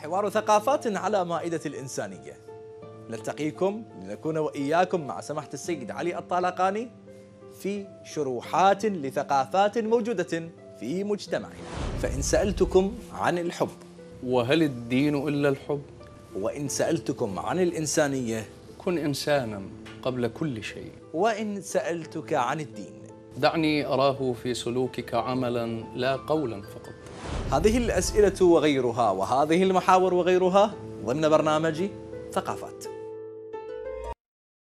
حوار ثقافات على مائدة الإنسانية. نلتقيكم لنكون وإياكم مع سماحة السيد علي الطالقاني في شروحات لثقافات موجودة في مجتمعنا. فإن سألتكم عن الحب وهل الدين إلا الحب؟ وإن سألتكم عن الإنسانية كن إنسانا قبل كل شيء. وإن سألتك عن الدين دعني أراه في سلوكك عملا لا قولا فقط. هذه الأسئلة وغيرها وهذه المحاور وغيرها ضمن برنامج ثقافات.